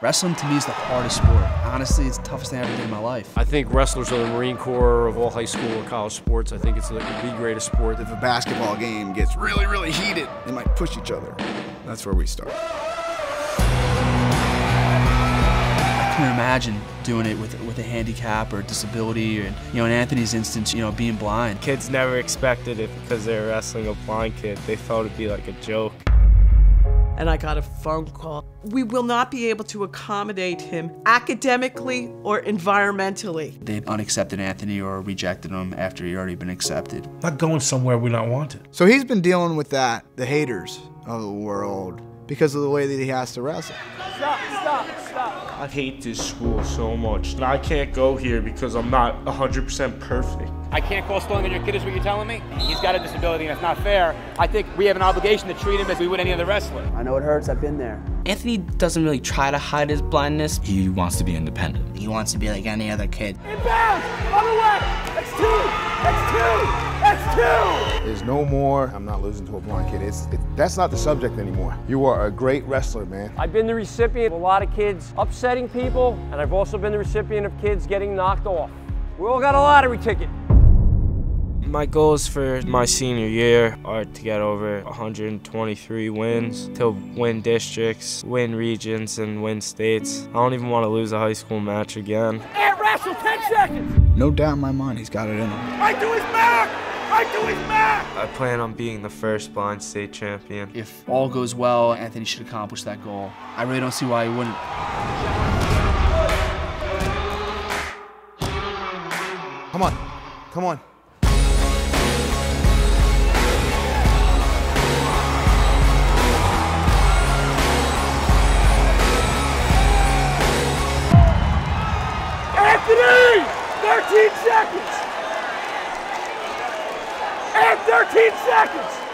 Wrestling to me is the hardest sport. Honestly, it's the toughest thing I've ever did in my life. I think wrestlers are the Marine Corps of all high school or college sports. I think it's the, the greatest sport. If a basketball game gets really, really heated, they might push each other. That's where we start. I couldn't imagine doing it with with a handicap or disability, and you know, in Anthony's instance, you know, being blind. Kids never expected it because they were wrestling a blind kid. They thought it'd be like a joke and I got a phone call. We will not be able to accommodate him academically or environmentally. They unaccepted Anthony or rejected him after he'd already been accepted. Not going somewhere we're not wanted. So he's been dealing with that, the haters of the world, because of the way that he has to wrestle. Stop, stop, stop. I hate this school so much. And I can't go here because I'm not 100% perfect. I can't call stealing on your kid is what you're telling me? He's got a disability and it's not fair. I think we have an obligation to treat him as we would any other wrestler. I know it hurts, I've been there. Anthony doesn't really try to hide his blindness. He wants to be independent. He wants to be like any other kid. Inbound! On the way! That's two! That's two! That's two! There's no more, I'm not losing to a blind kid. It's, it, that's not the subject anymore. You are a great wrestler, man. I've been the recipient of a lot of kids upsetting people, and I've also been the recipient of kids getting knocked off. We all got a lottery ticket. My goals for my senior year are to get over 123 wins, to win districts, win regions, and win states. I don't even want to lose a high school match again. And wrestle 10 seconds! No doubt in my mind he's got it in him. Right to his back! Right to his back! I plan on being the first blind state champion. If all goes well, Anthony should accomplish that goal. I really don't see why he wouldn't. Come on, come on. Anthony! 13 seconds! And 13 seconds!